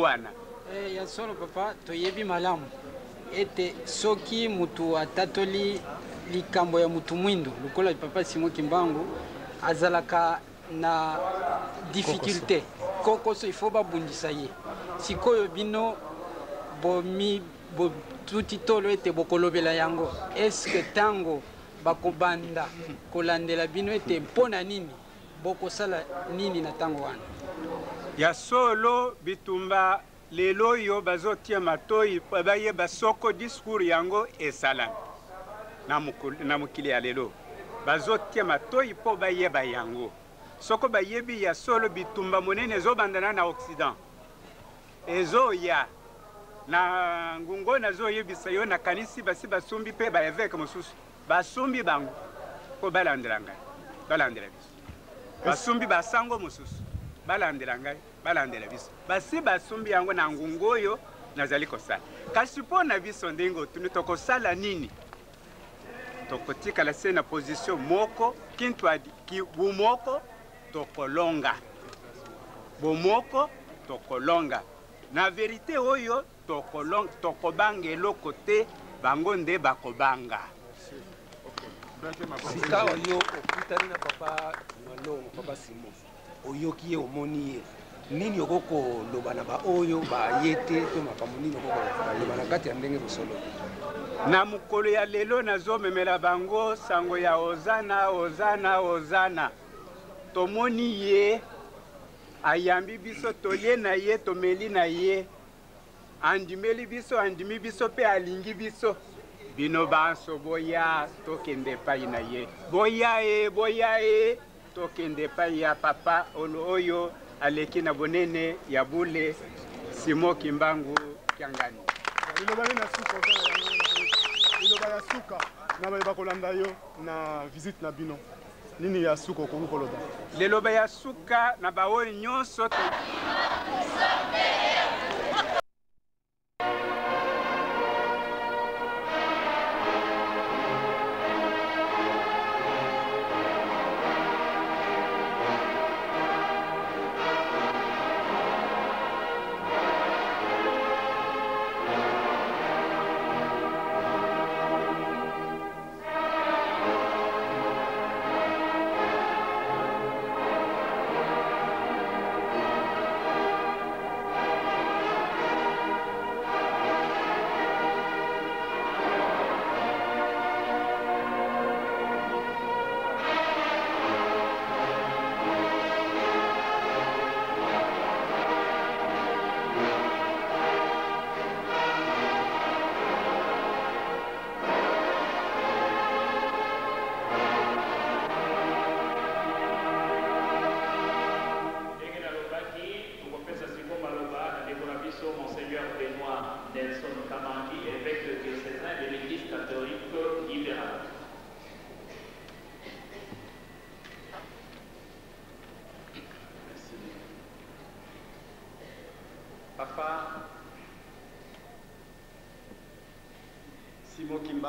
wana. Eh, ya solo papa toyebi malamu. Ete soki mutu atatoli likambo ya mutu mwindu lokola papa simo kimbangu azalaka na difficulté. Kokoso ifo babundisa ye. Sikoyo bino bomi botuti tolo ete bokolobela yango. Eske ntango bakobanda kolandela bino ete mpo na nini? Bokosala nini na ntango wana ya solo bitumba lelo oyo bazotia matoi po bayeba soko diskuru yango esalami. Na mokili ya lelo. Bazotia matoi mpo bayeba yango. Soko bayebi ya solo bitumba monene ezobandana na occident. Ezoya. Na ngungo nazoyebisa yo nakanisi basi basumbi mpe baeveke mosusu. Basumbi bango. Mpo balandela ngai balandela biso. Basumbi basango mosusu balandela ngai balandela biso. Basi basumbi yango na ngungu oyo nazali kosala. Kasi mpo na biso ndenge otuni tokosala nini? Tokotikala se na position moko kintu adi? Ki bumoko tokolonga. Bomoko tokolonga. Na verite oyo tokolong- tokobanga eloko te bango nde bakobanga. Sika oyo okutani na papa malongo papa simo oyoki ye omoni ye. Nini okokoloba na baoyo baye te to makambo nini okokoloba na kati ya ndenge bosolo na mokolo ya lelo nazomemela bango sango ya ozana ozana ozana. Tomoni ye ayambi biso tolie na ye tomeli na ye. Andimeli biso andimi biso mpe alingi biso. Bino banso boya tokende epai na ye. Boya ye boya ye tokende epai ya papa olo- oyo aleki na bonene ya bule simo kimbangu kiangani. Liloba nini na suka oza na yango liloba ya suka na baye bakolanda yo na visite na bino. Nini ya suka okoki koloba? Liloba ya suka na baoyo nyonso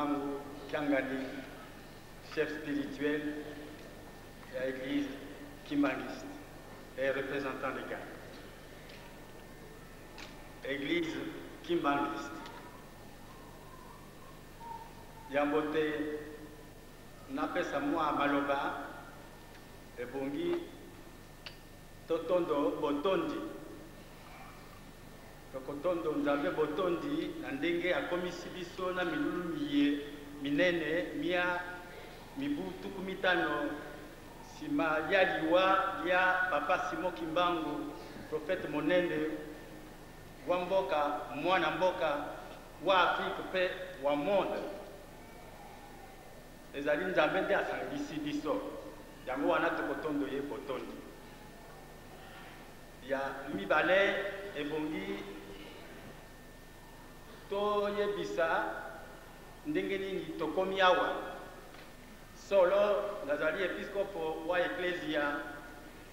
kimbangu kiangani chef spirituel ya église kimbangiste et représentant légal église kimbangiste yango te napesa mwa maloba ebongi totondo botondi tokotondo nzambe botondi na ndenge akomisi biso na milulu miye minene mia mibu tuku mitano. Nsima ya liwa ya papa simo kimbangu profete monene wa mboka mwana mboka wa afrike mpe wa monde. Ezali nzambe nde asangisi biso. Yango wana tokotondo ye botondi. Ya mibale ebongi toyebisa ndenge nini? Tokomi awa. Solo nazali episkopo wa eklesia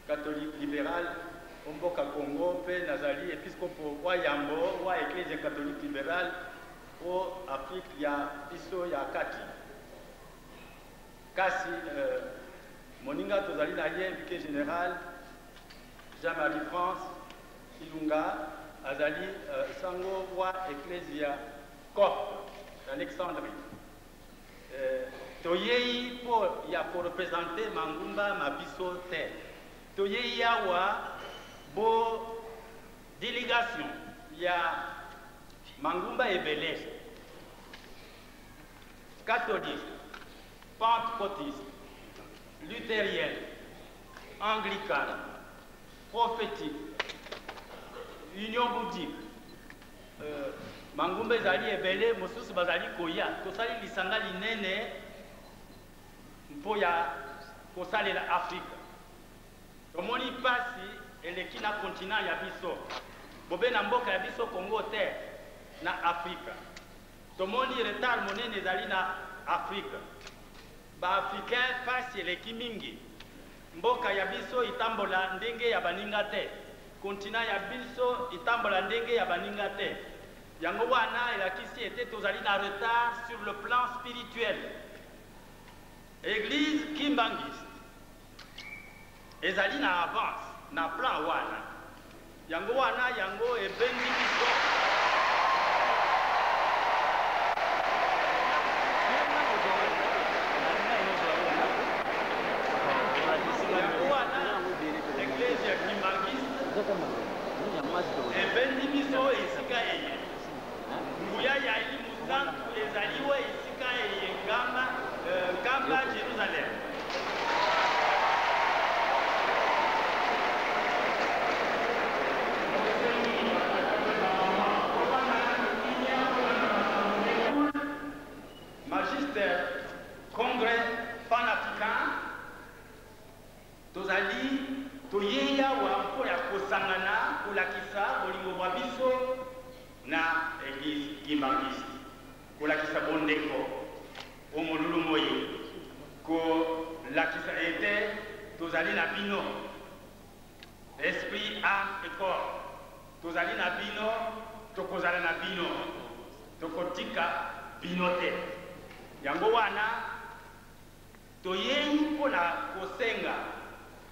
catholique libérale o mboka congo mpe nazali episkopo wa yambo wa eklesia catholique libérale o afrique ya biso ya kati. Kasi euh, moninga tozali na ye vike général jean-marie france ilunga azali sango wa ecclesia copte d'alexandrie toyei mpo ya korepresente mangumba na biso te toyei awa bo délégation ya mangumba ebele catholique pentecôtiste luthérienne anglicane prophétique union bouddhique euh, mangumba ezali ebele mosusu bazali koya. Tosali lisanga linene mpo ya kosalela afrika. Tomoni mpasi eleki na kontinent ya biso. Bobe na mboka ya biso congo te na afrika. Tomoni retard monene ezali na afrika. Baafrikain mpasi eleki mingi. Mboka ya biso itambola ndenge ya baninga te kontina ya biso itambola ndenge ya baninga te. Yango wana elakisi ete tozali na retard sur le plan spirituel. Église kimbangiste ezali na avance na plan wana. Yango wana yango ebendi biso wana toyei mpona kosenga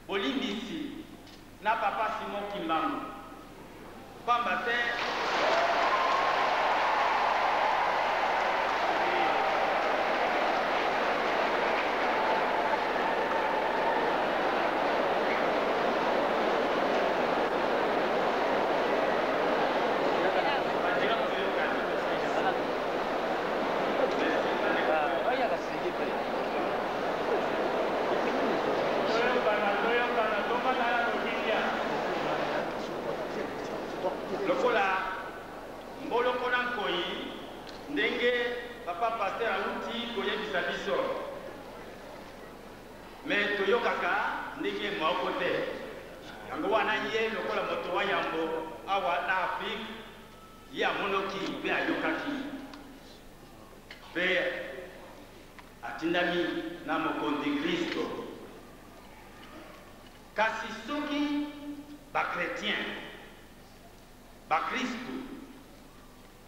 bolimbisi na papa simon kimbangu. Pamba te ndenge moko te yango wana ye lokola moto wa yango awa na afrike ye amonoki mpe ayokaki mpe atindami na mokonzi kristo. Kasi soki bakretien bakristu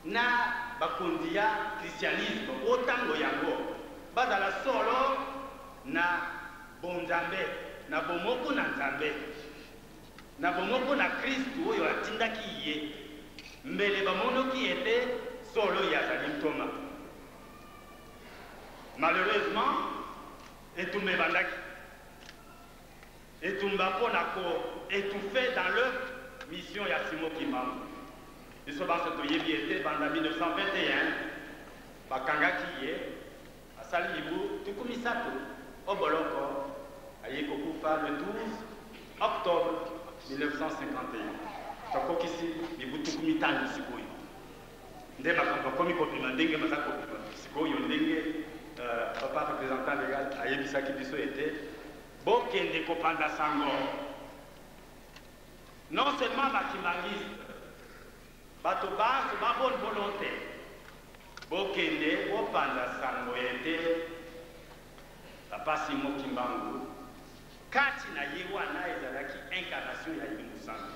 na bakonzi ya kristianisme otango yango bazala solo na bonzambe na bomoko na nzambe. Na bomoko na kristu oyo atindaki ye. Mbele bamonoki ete solo ye azali ntoma. Malheureusement etumba ebandaki dans leur mission ya simo kimbangu biso banso toyebi ete banda 1921 bakangaki ye asali mibu tuku misato kokufa le 12 octobre 1951 tokokisi mibu tuku mitano sikoyo. Nde bakomi kobima ndenge baza kobima sikoyo ndenge uh, papa représentant bokende kopanza sango. Non seulement bakimbangiste bato banso ba bonne volonté bokende bopanza sango kati na ye wana ezalaki incarnation ya ye mosantu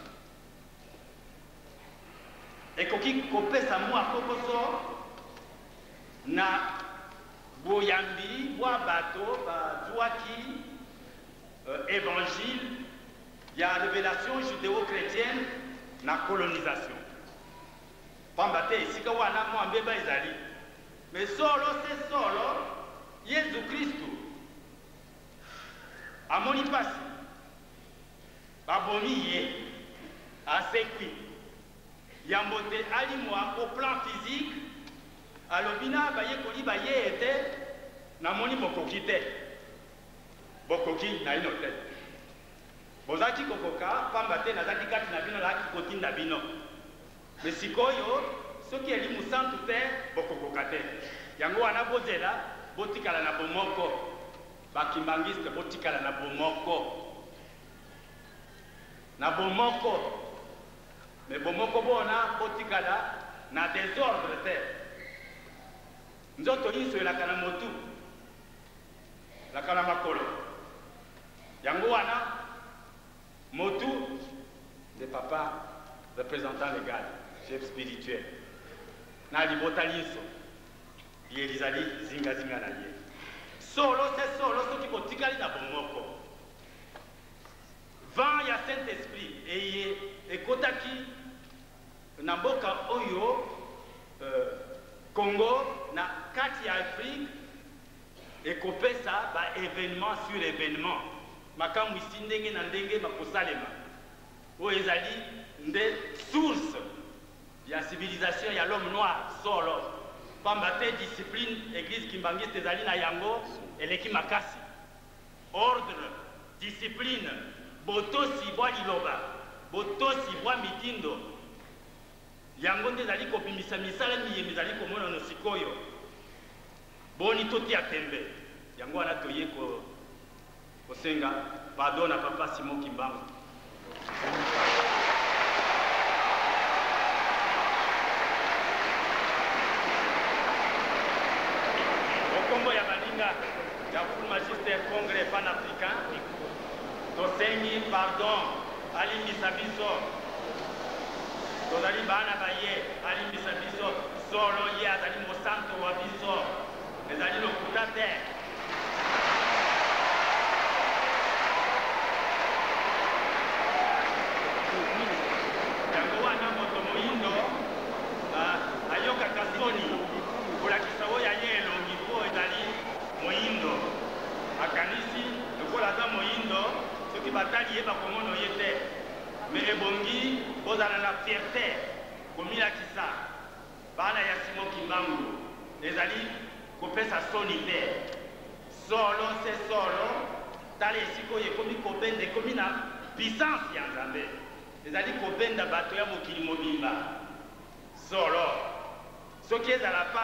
ekoki kopesa mwa kokoso na boyambi bwa bato bazwaki uh, évangile ya révélation judéo-chrétienne na colonisation. Pamba te esika wana mwa mbeba ezali. Me solo se solo yesu kristu amoni mpasi babomi ye asekwi yambo te alimwa au plan physique. Alobi na bayekoli baye ete namoni bokoki te. Bokoki na ino te bozalaki kokoka pamba te nazalaki kati na bino nazalaki kotinda bino. Me sikoyo soki eli mosantu te bokokoka te. Yango wana bozela botikala na bomoko bakimbangiste botikala na bomoko. Na bomoko. Me bomoko bona botikala na désordre te. Nzoto nyonso elaka na motu. Elaka na makolo. Yango wana motu de papa représentant légal chef spirituel. Na libota nyonso ye zingazinga na ye solo se solo soki botikali na bomoko vent ya saint esprit eye ekotaki na mboka oyo congo na kati ya afrique ekopesa baévénement sur événement. Makambo isi ndenge na ndenge bakosalema oyo ezali nde source. Ya civilisation ya l'homme noir solo pamba te discipline église kimbangiste ezali na yango eleki makasi. Ordre discipline botosi bwa liloba botosi bwa mitindo. Yango nde ezali kobimisa misala miyembe ezali komonana sikoyo. Boni totia tembe. Yango wana toye kosenga. Pardon na papa simon kimbangu pardon alimbisa biso. Tozali bana baye alimbisa biso. Solo ye azali mosantu wa biso. Ezali lokuta te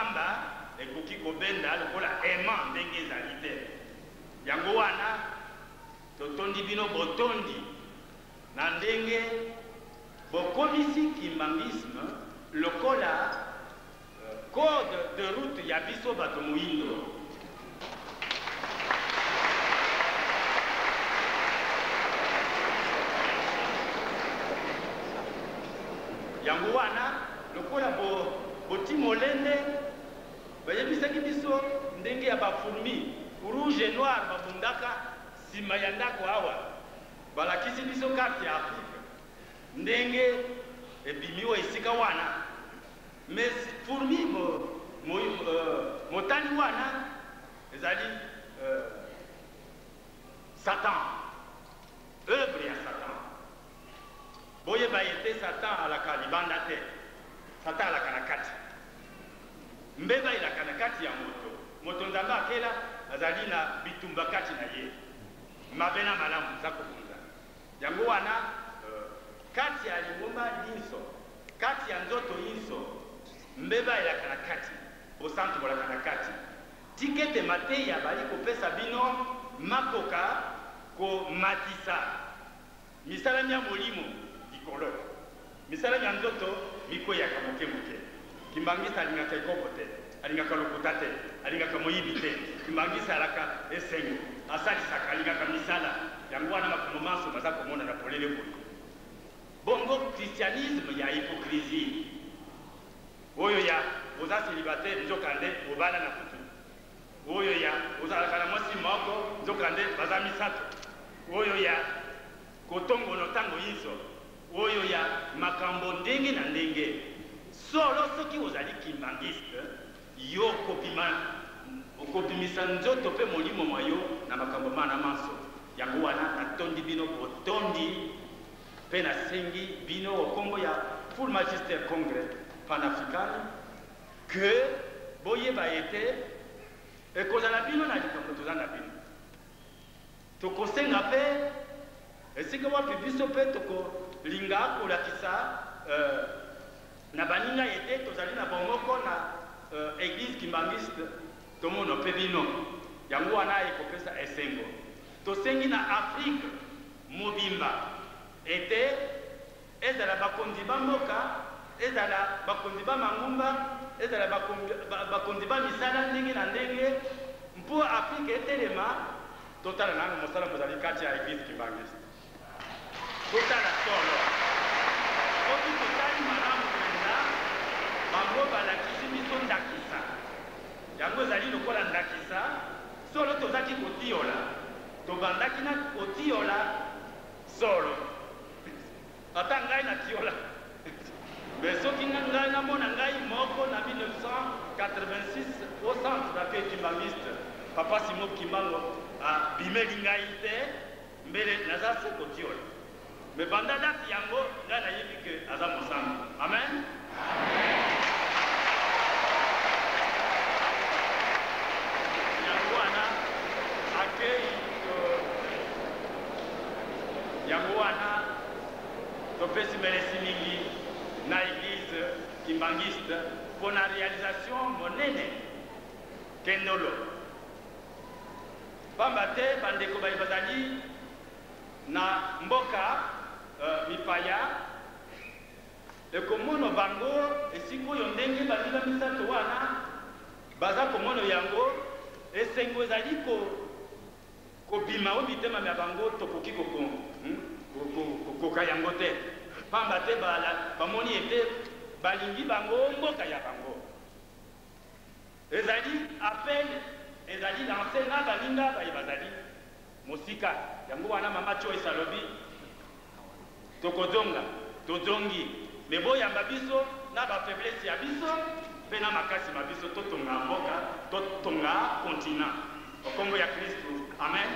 pamba ekoki kobenda lokola ema ndenge ezali te. Yango wana totondi bino botondi na ndenge bokomisi kimbangisme lokola uh, code de route ya biso bato moyindo. Yango wana lokola boti molende bayebisaki ndenge ya bafourmi rouge et noir babundaka nsima ya ndako awa. Balakisi biso karte ya afrike ndenge ebimi oyo esika wana. Mais fourmi mo, mo, uh, motani wana ezali uh, satan. Œuvre ya satan. Boyeba ete satan alaka libanda te. Satan alaka na kati. Mbeba elaka na kati ya moto moto nzambe akela azali na bitumba kati na ye. Mabe na malamu eza kobunza yango wana uh, kati ya lingomba nyonso kati ya nzoto nyonso mbeba elaka na kati bosantu bolaka na kati. Tika ete mateya bali kopesa bino makoka komatisa. Misalami ya molimo likolo. Misalami ya nzoto mikweyaka moke moke. Kimbangisa alingaka ekoko te alingaka lokuta te alingaka moyibi te. Kimbangisa alaka esengo. Asalisaka alingaka misala. Yango wana makambo manso baza komona na polele boye. Bongo christianisme ya hypocrisie. Oyo ya oza célibataire nzokande obala na kutu. Oyo ya ozalaka na mwasi moko nzokande baza misato. Oyo ya kotongono ntango nyonso oyo ya makambo ndenge na ndenge. Solo soki ozali kimbangiste yo okobima okobimisa nzoto mpe molimo mwa yo na makambo mana maso. Yango wana natondi bino botondi mpe nasengi bino okombo ya full magister congrès panafricane ke boyeba ete ekozala bino na likambo toza na bino. Tokosenga mpe esika wapi biso mpe tokolinga kolakisa uh, na baninga ete tozali na bomoko na uh, église kimbangiste tomona mpe bino yango wana ekopesa esengo tosengi na afrike mobimba ete ezala bakonzi ba mboka ezala bakonzi ba mangumba ezala bakonzi ba misala ndenge na ndenge. Mpo afrike etelema totala nano mosala mozali kati ya eglise kimbangiste totala solo. Soki totali malamu mpenza bango balakisi biso ndakisa yango ezali lokola ndakisa. Solo tozaki kotiola. Tobandaki na kotiola solo. Ata ngai me soki ngai namona ngai moko na 1986 au centre papa simo kimbango abimeli ngai te mbele naza se kotiola. Me banda yango ngai nayebi amen? yango wana akei yango wana melesi mingi na eglise kimbangiste na réalisation bandeko bai bazali na mboka uh, mipaya. Ekomona bango esika oyo ndenge babila misato baza komona yango esengo ezali kobima o mitema ya bango tokoki kokoka yango te pamba te bamoni ete balingi bango mboka ya bango. Ezali appel ezali lanse na baninga baye bazali mosika yango wana mama choice alobi tokozonga tozongi. Me boyamba biso na bafaiblesse ya biso mpe makasi totonga mboka totonga continent. Okombo ya kristu amen